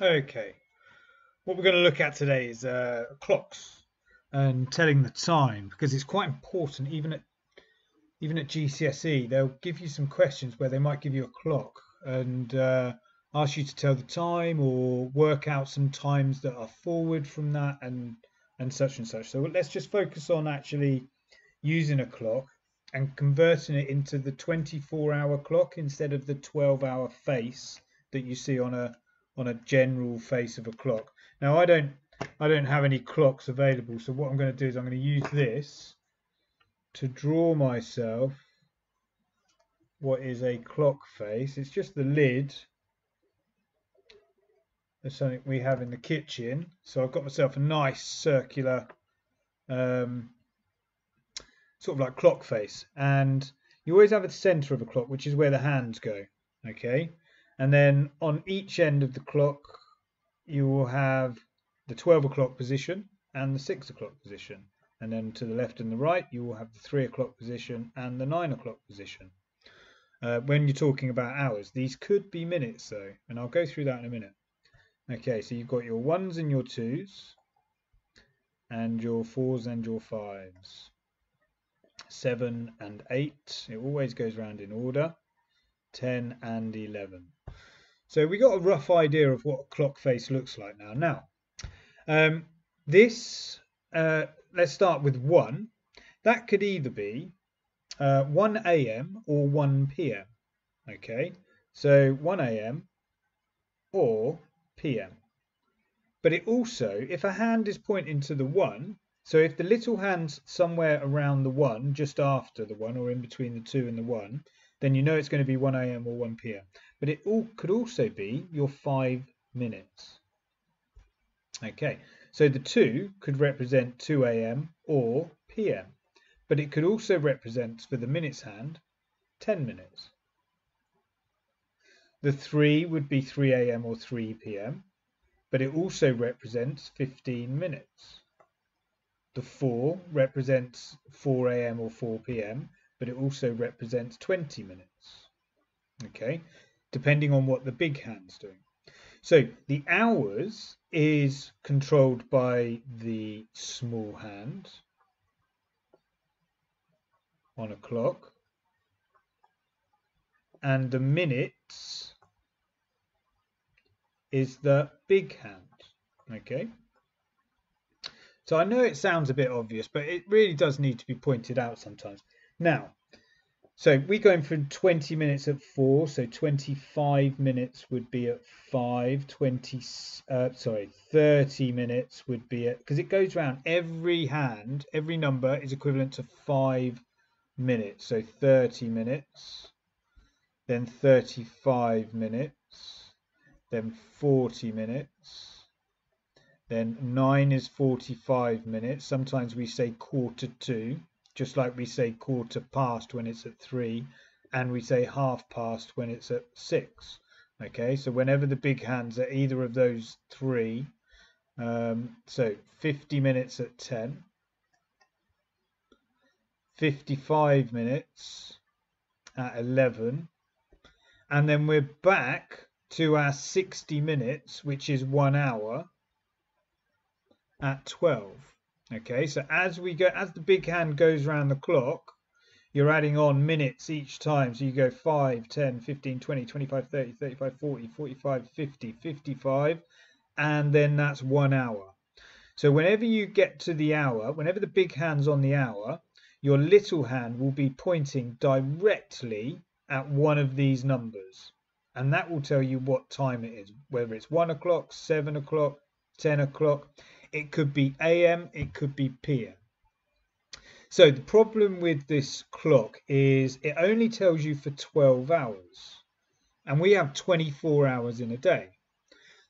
Okay, what we're going to look at today is uh, clocks and telling the time because it's quite important. Even at even at GCSE, they'll give you some questions where they might give you a clock and uh, ask you to tell the time or work out some times that are forward from that and and such and such. So let's just focus on actually using a clock and converting it into the 24 hour clock instead of the 12 hour face that you see on a on a general face of a clock. Now I don't I don't have any clocks available, so what I'm going to do is I'm going to use this to draw myself what is a clock face. It's just the lid of something we have in the kitchen. So I've got myself a nice circular um, sort of like clock face and you always have a center of a clock which is where the hands go okay and then on each end of the clock you will have the 12 o'clock position and the 6 o'clock position. And then to the left and the right you will have the 3 o'clock position and the 9 o'clock position. Uh, when you're talking about hours these could be minutes though and I'll go through that in a minute. Okay so you've got your ones and your twos and your fours and your fives. Seven and eight it always goes round in order. 10 and 11 so we got a rough idea of what a clock face looks like now. Now, um, this, uh, let's start with 1. That could either be uh, 1 a.m. or 1 p.m. Okay, so 1 a.m. or p.m. But it also, if a hand is pointing to the 1, so if the little hand's somewhere around the 1, just after the 1 or in between the 2 and the 1, then you know it's going to be 1 a.m. or 1 p.m. But it all could also be your five minutes. Okay, so the 2 could represent 2 a.m. or p.m. But it could also represent, for the minutes hand, 10 minutes. The 3 would be 3 a.m. or 3 p.m. But it also represents 15 minutes. The 4 represents 4 a.m. or 4 p.m but it also represents 20 minutes. Okay, depending on what the big hand's doing. So the hours is controlled by the small hand on a clock and the minutes is the big hand. Okay. So I know it sounds a bit obvious, but it really does need to be pointed out sometimes. Now, so we're going from 20 minutes at 4, so 25 minutes would be at 5, 20, uh, sorry, 30 minutes would be at, because it goes around every hand, every number is equivalent to 5 minutes, so 30 minutes, then 35 minutes, then 40 minutes, then 9 is 45 minutes, sometimes we say quarter to, just like we say quarter past when it's at three, and we say half past when it's at six. Okay, so whenever the big hands are either of those three, um, so 50 minutes at 10, 55 minutes at 11, and then we're back to our 60 minutes, which is one hour, at 12. Okay, so as we go, as the big hand goes around the clock, you're adding on minutes each time. So you go 5, 10, 15, 20, 25, 30, 35, 40, 45, 50, 55, and then that's one hour. So whenever you get to the hour, whenever the big hand's on the hour, your little hand will be pointing directly at one of these numbers. And that will tell you what time it is, whether it's 1 o'clock, 7 o'clock, 10 o'clock. It could be AM, it could be PM. So the problem with this clock is it only tells you for 12 hours and we have 24 hours in a day.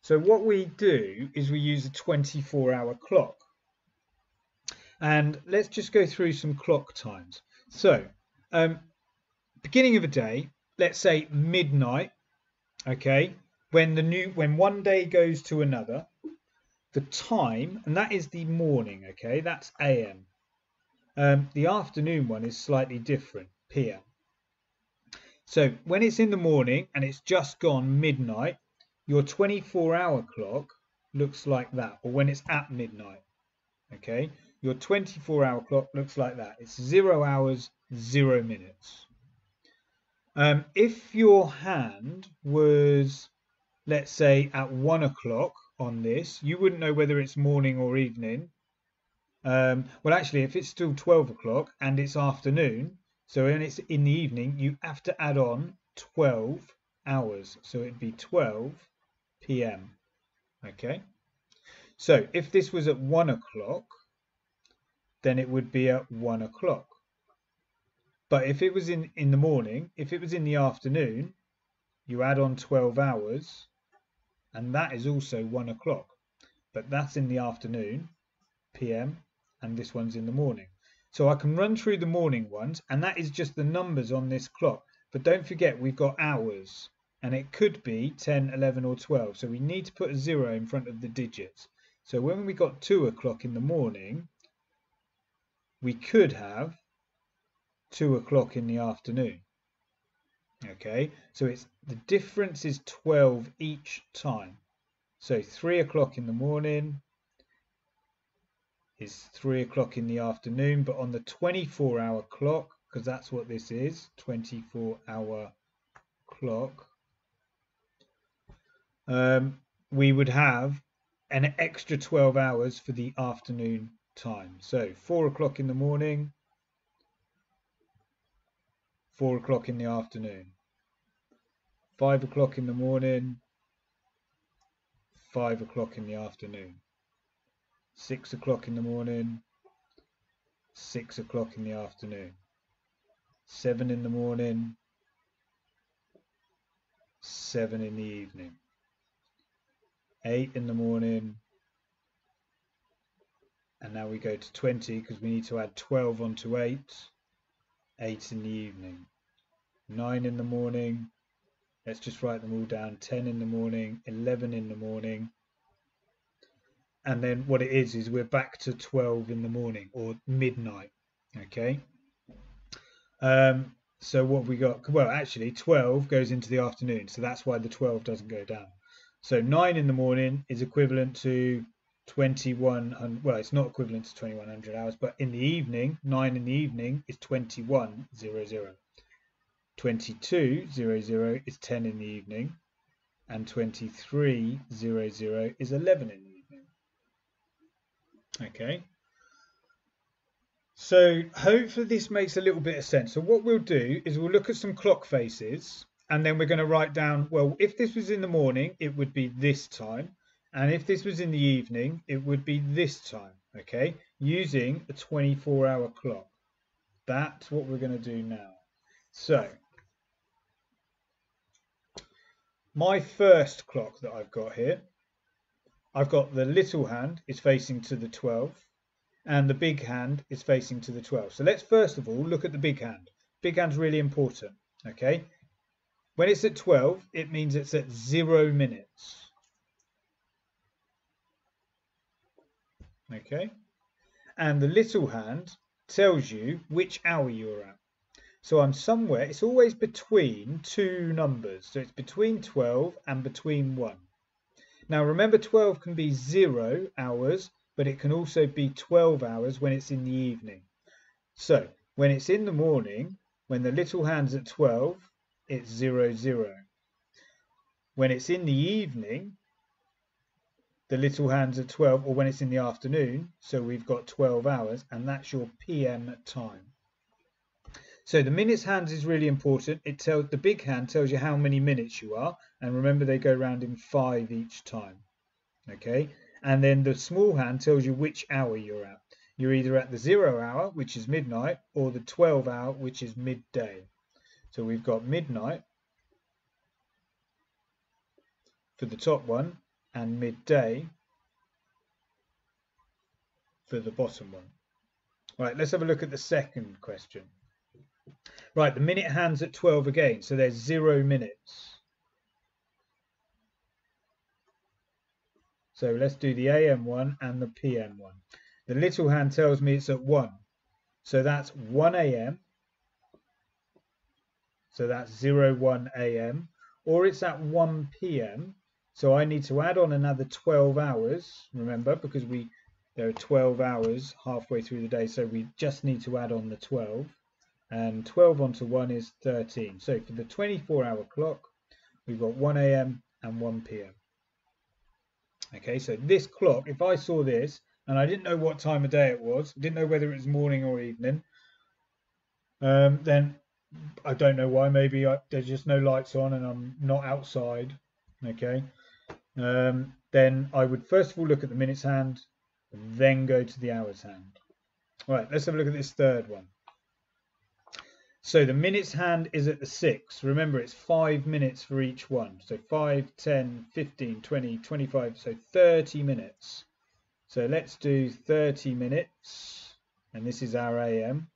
So what we do is we use a 24 hour clock. And let's just go through some clock times. So um, beginning of a day, let's say midnight, okay, when the new when one day goes to another, the time, and that is the morning, okay? That's AM. Um, the afternoon one is slightly different, PM. So when it's in the morning and it's just gone midnight, your 24 hour clock looks like that, or when it's at midnight. Okay, your 24 hour clock looks like that. It's zero hours, zero minutes. Um, if your hand was, let's say, at one o'clock on this, you wouldn't know whether it's morning or evening. Um, well, actually, if it's still 12 o'clock and it's afternoon, so when it's in the evening, you have to add on 12 hours. So it'd be 12 p.m. Okay. So if this was at one o'clock, then it would be at one o'clock. But if it was in, in the morning, if it was in the afternoon, you add on 12 hours, and that is also one o'clock. But that's in the afternoon, PM, and this one's in the morning. So I can run through the morning ones, and that is just the numbers on this clock. But don't forget, we've got hours, and it could be 10, 11, or 12. So we need to put a zero in front of the digits. So when we got 2 o'clock in the morning, we could have 2 o'clock in the afternoon. Okay, so it's the difference is 12 each time. So 3 o'clock in the morning is 3 o'clock in the afternoon, but on the 24 hour clock, because that's what this is, 24 hour clock, um, we would have an extra 12 hours for the afternoon time. So 4 o'clock in the morning, 4 o'clock in the afternoon, 5 o'clock in the morning, 5 o'clock in the afternoon, 6 o'clock in the morning, 6 o'clock in the afternoon, 7 in the morning, 7 in the evening. 8 in the morning. And now we go to 20 because we need to add 12 onto 8 8 in the evening. 9 in the morning. Let's just write them all down. 10 in the morning 11 in the morning. And then what it is is we're back to 12 in the morning or midnight okay? Um, so what we got? Well actually 12 goes into the afternoon so that's why the 12 doesn't go down. So 9 in the morning is equivalent to 2100, well, it's not equivalent to 2100 hours, but in the evening, 9 in the evening is 2100. 2200 is 10 in the evening, and 2300 is 11 in the evening. Okay. So hopefully this makes a little bit of sense. So what we'll do is we'll look at some clock faces and then we're going to write down, well, if this was in the morning, it would be this time. And if this was in the evening, it would be this time, okay? Using a 24 hour clock. That's what we're going to do now. So, my first clock that I've got here, I've got the little hand is facing to the 12 and the big hand is facing to the 12. So let's first of all look at the big hand. Big hand's really important, okay? When it's at 12, it means it's at zero minutes. Okay. And the little hand tells you which hour you're at. So I'm somewhere, it's always between two numbers. So it's between 12 and between 1. Now remember 12 can be 0 hours, but it can also be 12 hours when it's in the evening. So when it's in the morning, when the little hand's at 12, it's 0, 0. When it's in the evening, the little hand's at 12, or when it's in the afternoon, so we've got 12 hours, and that's your PM time. So the minutes hands is really important. It tells the big hand tells you how many minutes you are, and remember they go round in five each time. Okay, and then the small hand tells you which hour you're at. You're either at the zero hour, which is midnight, or the 12 hour, which is midday. So we've got midnight for the top one and midday for the bottom one. Right, let's have a look at the second question. Right, the minute hand's at 12 again, so there's zero minutes. So let's do the AM one and the PM one. The little hand tells me it's at 1. So that's 1 AM so that's 01 a.m. or it's at 1 p.m. So I need to add on another 12 hours, remember, because we there are 12 hours halfway through the day, so we just need to add on the 12. And 12 onto 1 is 13. So for the 24 hour clock, we've got 1 a.m. and 1 p.m. Okay, so this clock, if I saw this, and I didn't know what time of day it was, didn't know whether it was morning or evening, um, then I don't know why. Maybe I, there's just no lights on and I'm not outside. Okay, um, then I would first of all look at the minutes hand, then go to the hours hand. All right, let's have a look at this third one. So the minutes hand is at the six. Remember, it's five minutes for each one. So 5, 10, 15, 20, 25, so 30 minutes. So let's do 30 minutes, and this is our AM.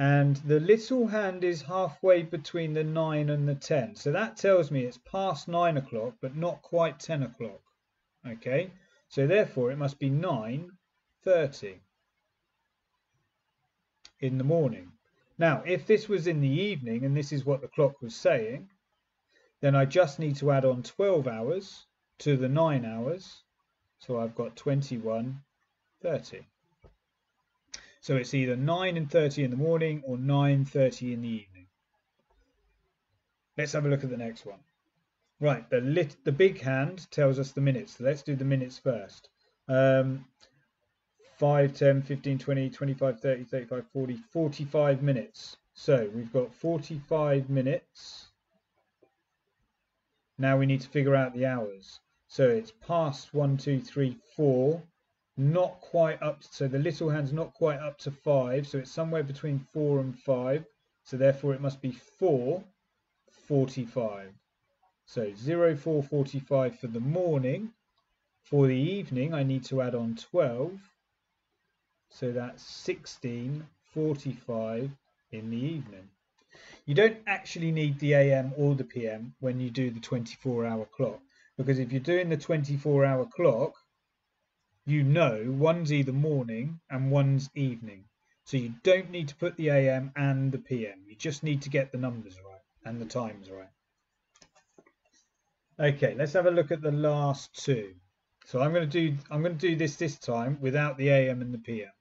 And the little hand is halfway between the 9 and the 10. So that tells me it's past 9 o'clock, but not quite 10 o'clock. Okay, so therefore it must be 9.30 in the morning. Now, if this was in the evening and this is what the clock was saying, then I just need to add on 12 hours to the 9 hours. So I've got 21.30. So it's either 9 and 30 in the morning or 9.30 in the evening. Let's have a look at the next one. Right, the lit, the big hand tells us the minutes. So let's do the minutes first. Um, 5, 10, 15, 20, 25, 30, 35, 40, 45 minutes. So we've got 45 minutes. Now we need to figure out the hours. So it's past 1, 2, 3, 4. Not quite up, so the little hand's not quite up to 5. So it's somewhere between 4 and 5. So therefore it must be 4, 45. So 0, 4, 45 for the morning. For the evening, I need to add on 12. So that's 16.45 in the evening. You don't actually need the AM or the PM when you do the 24 hour clock because if you're doing the 24 hour clock, you know one's either morning and one's evening. So you don't need to put the AM and the PM. You just need to get the numbers right and the times right. Okay, let's have a look at the last two. So I'm going to do I'm going to do this this time without the AM and the PM.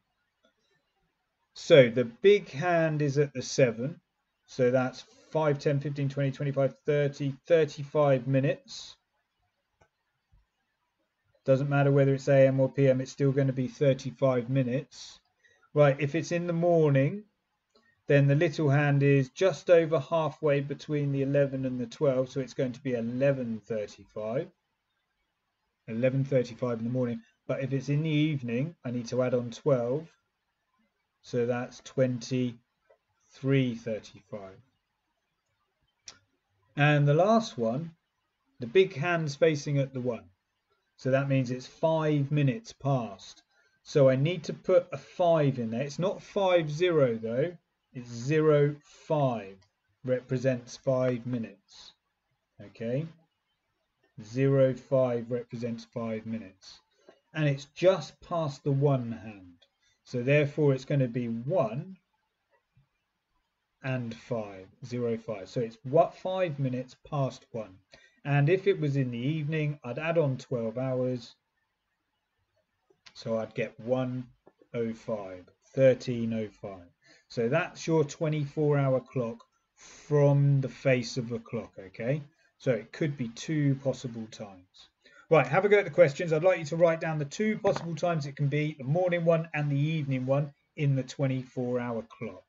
So the big hand is at the 7. So that's 5, 10, 15, 20, 25, 30, 35 minutes. Doesn't matter whether it's AM or PM, it's still going to be 35 minutes. Right, if it's in the morning, then the little hand is just over halfway between the 11 and the 12, so it's going to be 11.35. 11.35 in the morning. But if it's in the evening, I need to add on 12. So that's 23.35. And the last one, the big hand's facing at the 1. So that means it's 5 minutes past. So I need to put a 5 in there. It's not five zero though. It's zero five represents 5 minutes. Okay. Zero five represents 5 minutes. And it's just past the 1 hand. So therefore it's going to be 1 and 5, 0, 5. So it's what 5 minutes past 1. And if it was in the evening, I'd add on 12 hours. So I'd get 105, 1305. So that's your 24 hour clock from the face of the clock, okay? So it could be two possible times. Right, have a go at the questions. I'd like you to write down the two possible times it can be, the morning one and the evening one in the 24 hour clock.